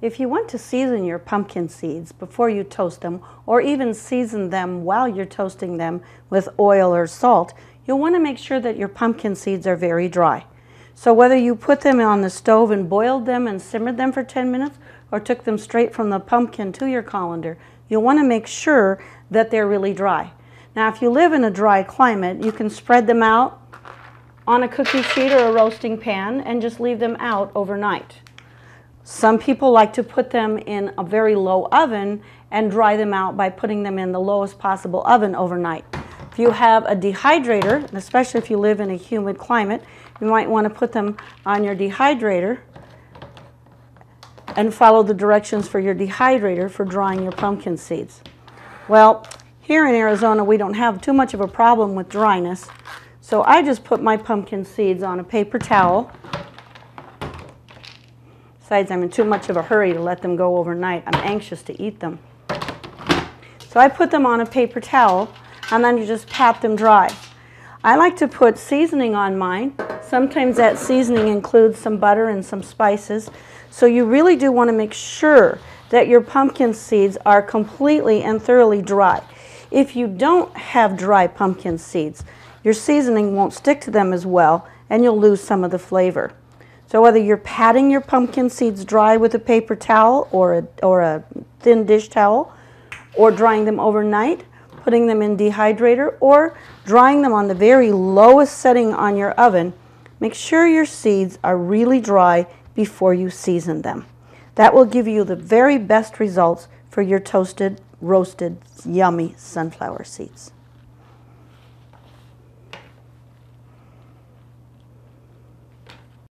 If you want to season your pumpkin seeds before you toast them, or even season them while you're toasting them with oil or salt, you'll want to make sure that your pumpkin seeds are very dry. So whether you put them on the stove and boiled them and simmered them for 10 minutes, or took them straight from the pumpkin to your colander, you'll want to make sure that they're really dry. Now if you live in a dry climate, you can spread them out on a cookie sheet or a roasting pan and just leave them out overnight. Some people like to put them in a very low oven and dry them out by putting them in the lowest possible oven overnight. If you have a dehydrator, especially if you live in a humid climate, you might want to put them on your dehydrator and follow the directions for your dehydrator for drying your pumpkin seeds. Well, here in Arizona, we don't have too much of a problem with dryness, so I just put my pumpkin seeds on a paper towel Besides, I'm in too much of a hurry to let them go overnight. I'm anxious to eat them. So I put them on a paper towel and then you just pat them dry. I like to put seasoning on mine. Sometimes that seasoning includes some butter and some spices. So you really do want to make sure that your pumpkin seeds are completely and thoroughly dry. If you don't have dry pumpkin seeds, your seasoning won't stick to them as well and you'll lose some of the flavor. So whether you're patting your pumpkin seeds dry with a paper towel or a, or a thin dish towel, or drying them overnight, putting them in dehydrator, or drying them on the very lowest setting on your oven, make sure your seeds are really dry before you season them. That will give you the very best results for your toasted, roasted, yummy sunflower seeds.